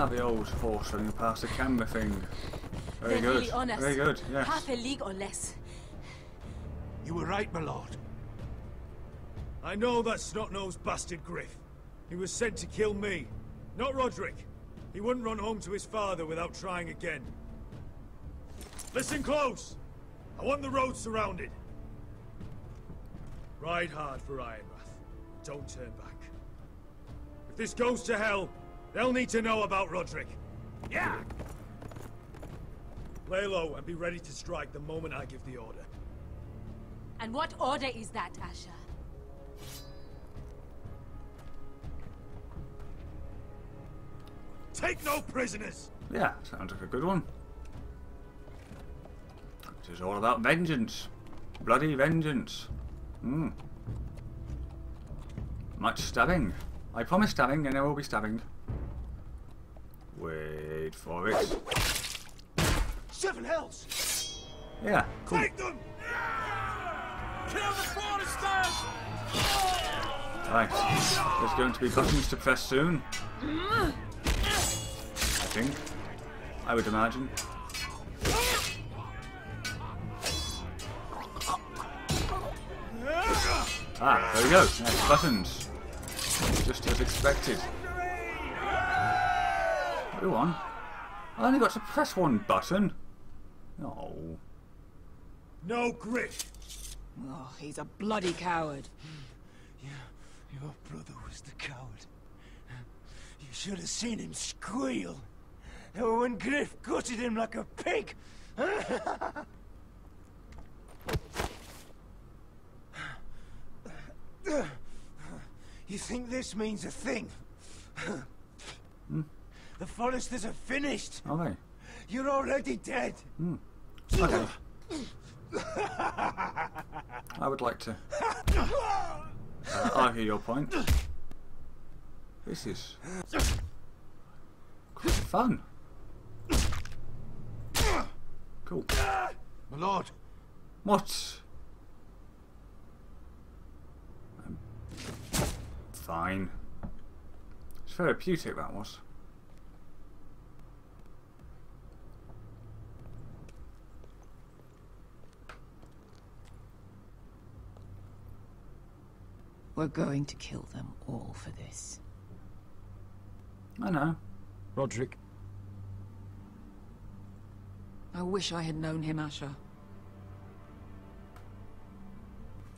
Ah, the old horse running past the camera thing. Very They're good. really honest. Very good, yes. Half a league or less. You were right, my lord. I know that snot-nosed bastard Gryff. He was sent to kill me, not Rodrik. He wouldn't run home to his father without trying again. Listen close! I want the road surrounded. Ride hard for Ironrath. Don't turn back. If this goes to hell, they'll need to know about Rodrik. Yeah! Lay low and be ready to strike the moment I give the order. And what order is that, Asher? Take no prisoners! Yeah, sounds like a good one. This is all about vengeance. Bloody vengeance. Hmm. Much stabbing. I promise stabbing, and there will be stabbing. Wait for it. Seven hells! Yeah, cool. Take them! Kill the Forresters! Right. There's going to be buttons to press soon. I think. I would imagine. Ah, there we go. Yes, buttons. Just as expected. Go on. I only got to press one button. Oh. No grit! Oh, he's a bloody coward. Yeah, Your brother was the coward. You should have seen him squeal. Oh, when Gryff gutted him like a pig. You think this means a thing? Hmm? The Forresters are finished. Are they? You're already dead. Okay. I would like to uh, argue your point. This is quite fun. Cool. My lord, What? Um, fine. It's therapeutic, that was. We're going to kill them all for this. I know. Rodrik, I wish I had known him, Asher.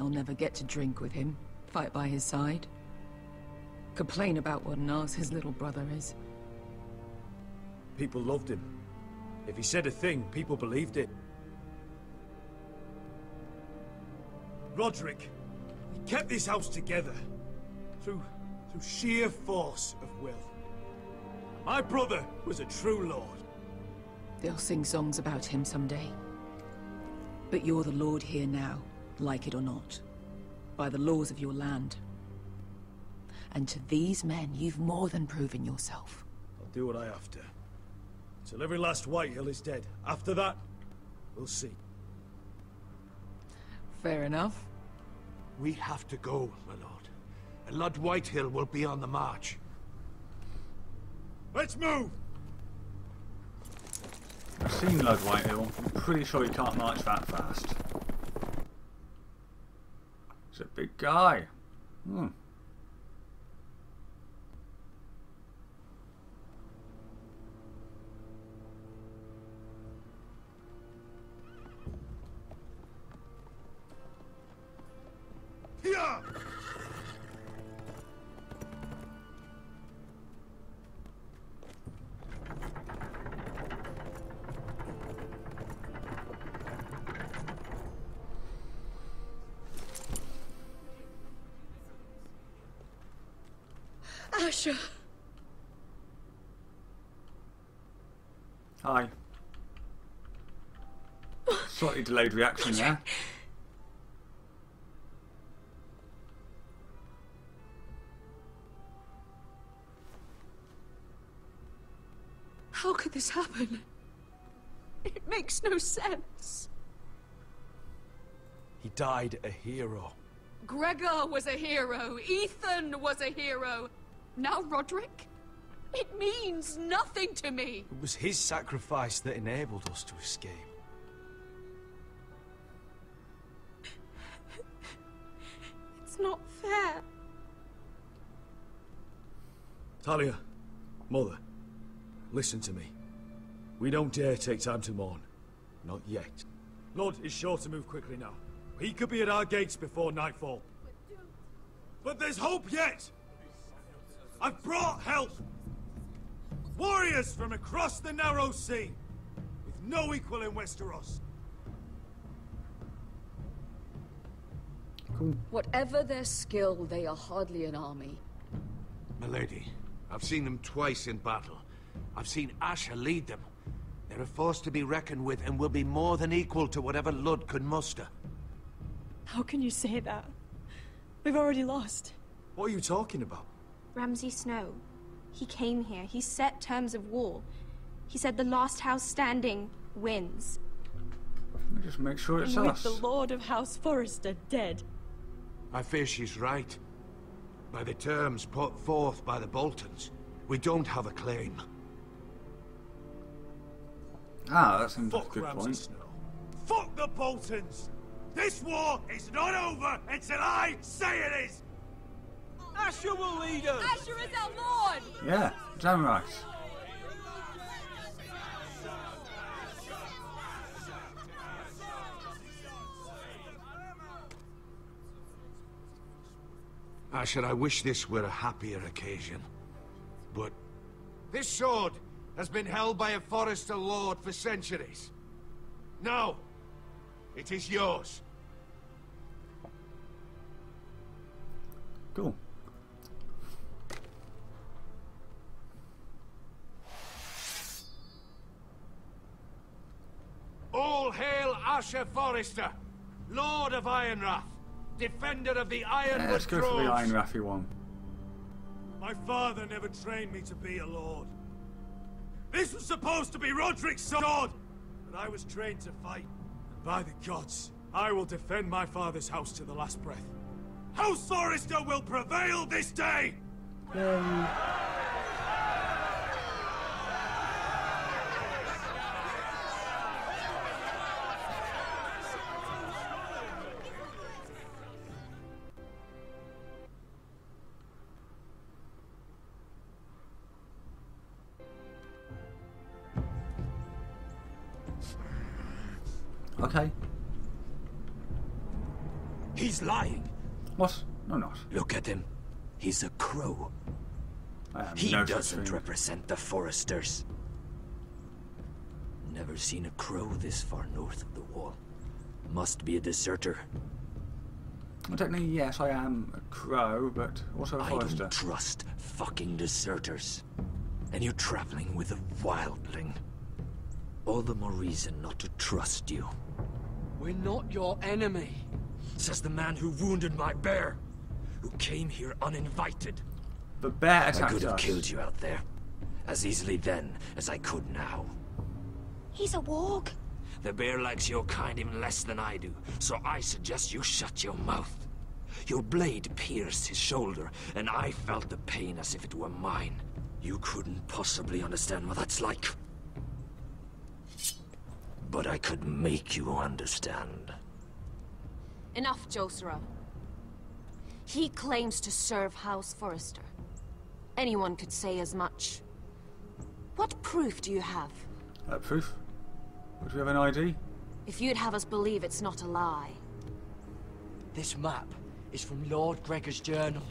I'll never get to drink with him, fight by his side. Complain about what an ass his little brother is. People loved him. If he said a thing, people believed it. Rodrik, he kept this house together. Through, through sheer force of will. My brother was a true lord. They'll sing songs about him someday. But you're the lord here now, like it or not. By the laws of your land. And to these men, you've more than proven yourself. I'll do what I have to. Till every last Whitehill is dead. After that, we'll see. Fair enough. We have to go, my lord. And Lord Whitehill will be on the march. Let's move! I've seen Lord Whitehill. I'm pretty sure he can't march that fast. He's a big guy. Hmm. Asher! Hi. Slightly delayed reaction there. How could this happen? It makes no sense. He died a hero. Gregor was a hero. Ethan was a hero. Now Rodrik? It means nothing to me! It was his sacrifice that enabled us to escape. It's not fair. Talia, Mother, listen to me. We don't dare take time to mourn. Not yet. Lord is sure to move quickly now. He could be at our gates before nightfall. But there's hope yet! I've brought help! Warriors from across the narrow sea! With no equal in Westeros. Whatever their skill, they are hardly an army. Milady, I've seen them twice in battle. I've seen Asher lead them. They're a force to be reckoned with and will be more than equal to whatever Ludd could muster. How can you say that? We've already lost. What are you talking about? Ramsay Snow. He came here. He set terms of war. He said the last house standing wins. Let me just make sure it's and with us. the Lord of House Forrester dead, I fear she's right. By the terms put forth by the Boltons, we don't have a claim. Ah, that seems like a good Ramsay point. Snow. Fuck the Boltons! This war is not over until I say it is! Asher will lead us! Asher is our lord! Yeah, damn right. Asher, I wish this were a happier occasion. But this sword has been held by a Forrester Lord for centuries. Now, it is yours. Cool. All hail Asher Forrester, Lord of Ironrath, defender of the Yeah, Ironwood let's go for the Groves. Iron Raffy one. My father never trained me to be a lord. This was supposed to be Rodrik's sword, but I was trained to fight. And by the gods, I will defend my father's house to the last breath. House Forrester will prevail this day! Okay. He's lying. What? No, not. Look at him. He's a crow. He no doesn't represent the Forresters. Never seen a crow this far north of the wall. Must be a deserter. Well, technically, yes, I am a crow, but also a I forrester. don't trust fucking deserters. And you're traveling with a wildling. All the more reason not to trust you. We're not your enemy. Says the man who wounded my bear. Who came here uninvited. The bear I could have us. killed you out there. As easily then as I could now. He's a warg. The bear likes your kind even less than I do, so I suggest you shut your mouth. Your blade pierced his shoulder, and I felt the pain as if it were mine. You couldn't possibly understand what that's like. But I could make you understand. Enough, Josera. He claims to serve House Forrester. Anyone could say as much. What proof do you have? Uh, proof? Would we have an ID? If you'd have us believe it's not a lie. This map is from Lord Gregor's journal.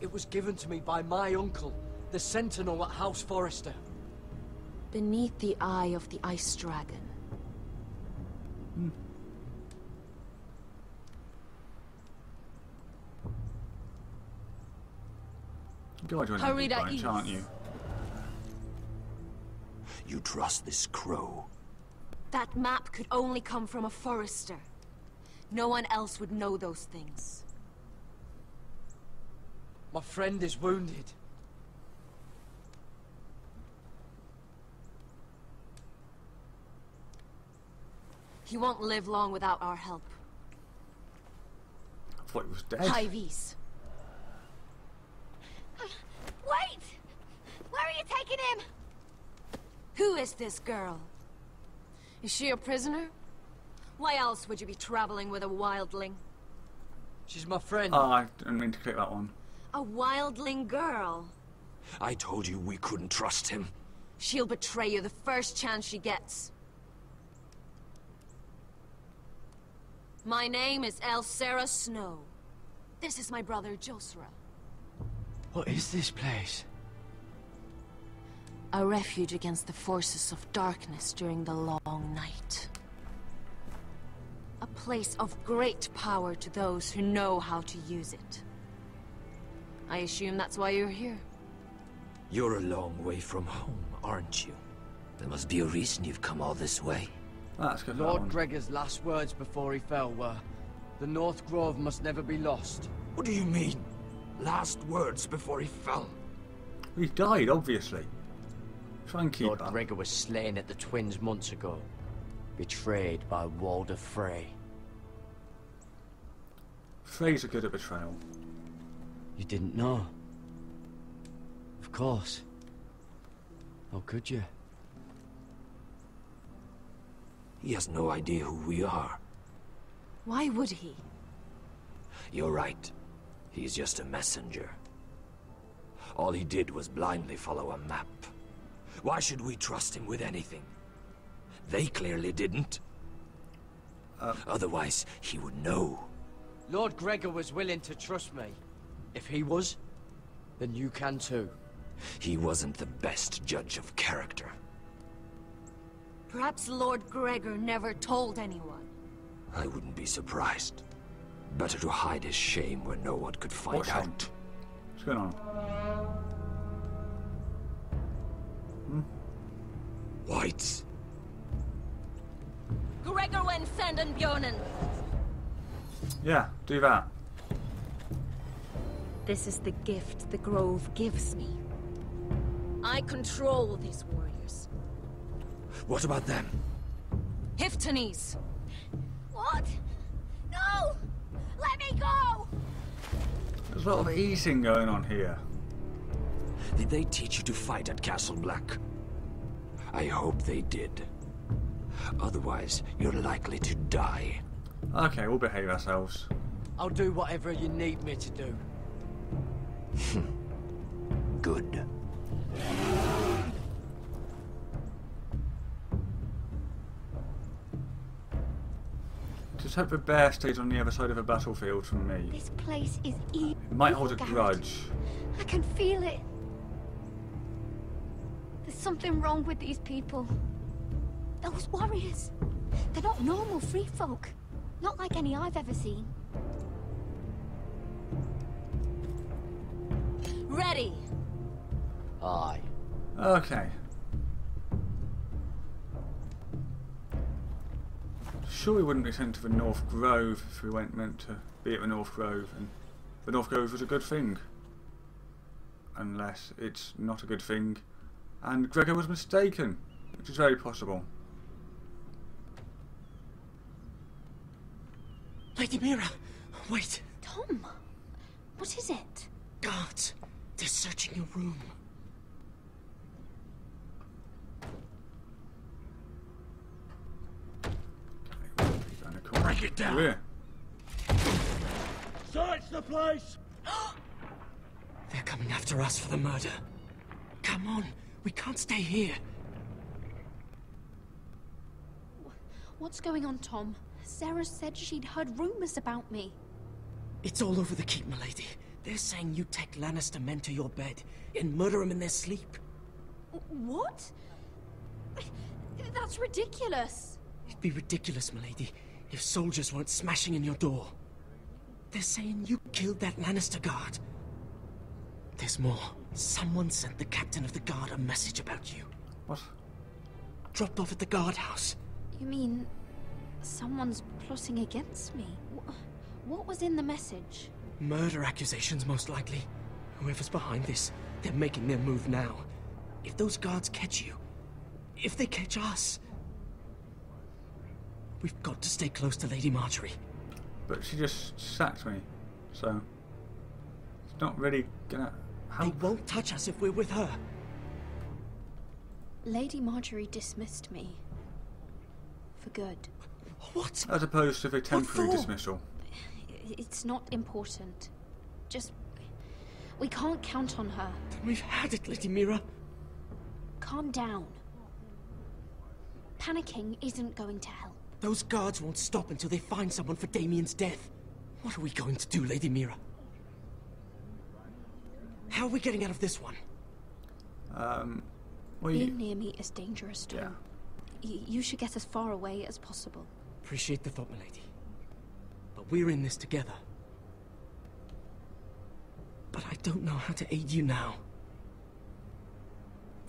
It was given to me by my uncle, the Sentinel at House Forrester. Beneath the eye of the Ice Dragon. God, you're an Hurry ugly to bunch, aren't you? You trust this crow? That map could only come from a forrester. No one else would know those things. My friend is wounded. He won't live long without our help. I thought he was dead. Hyves. Wait! Where are you taking him? Who is this girl? Is she a prisoner? Why else would you be traveling with a wildling? She's my friend. Oh, I didn't mean to click that one. A wildling girl? I told you we couldn't trust him. She'll betray you the first chance she gets. My name is Elsera Snow. This is my brother, Josera. What is this place? A refuge against the forces of darkness during the long night. A place of great power to those who know how to use it. I assume that's why you're here. You're a long way from home, aren't you? There must be a reason you've come all this way. That's good. Lord Gregor's last words before he fell were, The North Grove must never be lost. What do you mean? Last words before he fell? He died, obviously. Try and keep Lord up. Gregor was slain at the Twins months ago. Betrayed by Walder Frey. Frey's a good at betrayal. You didn't know? Of course. How could you? He has no idea who we are. Why would he? You're right. He's just a messenger. All he did was blindly follow a map. Why should we trust him with anything? They clearly didn't. Uh, Otherwise, he would know. Lord Gregor was willing to trust me. If he was, then you can too. He wasn't the best judge of character. Perhaps Lord Gregor never told anyone. I wouldn't be surprised. Better to hide his shame where no one could find What shame? out. What's going on? Hmm? Whites. Gregor wen senden Bjornen! Yeah, do that. This is the gift the Grove gives me. I control these warriors. What about them? Hiftanes! What? No! Let me go! There's a lot of eating going on here. Did they teach you to fight at Castle Black? I hope they did. Otherwise, you're likely to die. Okay, we'll behave ourselves. I'll do whatever you need me to do. Good. Just hope the bear stays on the other side of the battlefield from me. This place is evil. It might hold a Gav. grudge. I can feel it. There's something wrong with these people. Those warriors. They're not normal free folk. Not like any I've ever seen. Ready! Aye. Okay. Sure we wouldn't be sent to the North Grove if we weren't meant to be at the North Grove and the North Grove was a good thing. Unless it's not a good thing and Gregor was mistaken, which is very possible. Lady Mira, wait. Tom, what is it? Guards, they're searching your room. Break it down. Yeah. Search the place! They're coming after us for the murder. Come on, we can't stay here. What's going on, Tom? Sarah said she'd heard rumors about me. It's all over the keep, milady. They're saying you take Lannister men to your bed and murder them in their sleep. What? That's ridiculous. It'd be ridiculous, milady, if soldiers weren't smashing in your door. They're saying you killed that Lannister guard. There's more. Someone sent the captain of the guard a message about you. What? Dropped off at the guardhouse. You mean someone's plotting against me? What was in the message? Murder accusations, most likely. Whoever's behind this, they're making their move now. If those guards catch you, if they catch us, we've got to stay close to Lady Margaery. But she just sacked me, so it's not really gonna They won't touch us if we're with her. Lady Margaery dismissed me. For good. What? As opposed to the temporary dismissal. It's not important. Just... We can't count on her. Then we've had it, Lady Mira. Calm down. Panicking isn't going to help. Those guards won't stop until they find someone for Damien's death. What are we going to do, Lady Mira? How are we getting out of this one? Um, well, Being you, near me is dangerous too. Yeah. Y- you should get as far away as possible. Appreciate the thought, milady. But we're in this together. But I don't know how to aid you now.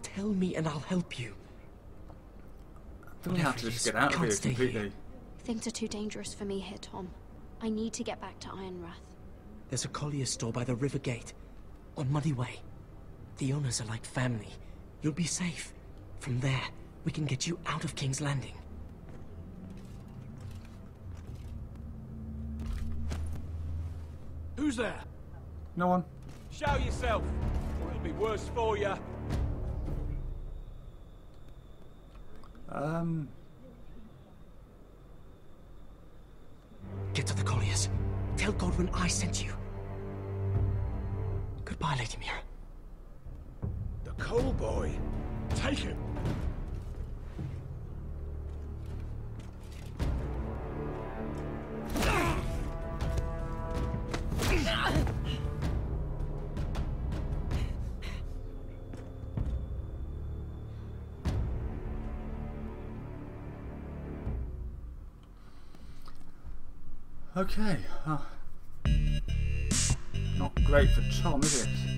Tell me and I'll help you. We have to just get out of Can't here stay. Things are too dangerous for me here, Tom. I need to get back to Ironrath. There's a collier store by the river gate. On Muddy Way. The owners are like family. You'll be safe. From there, we can get you out of King's Landing. Who's there? No one. Show yourself, or it'll be worse for you. Um, Get to the colliers. Tell Godwin I sent you. Goodbye, Lady Mira. The coal boy. Take him. Okay. Ah. Not great for Tom, is it?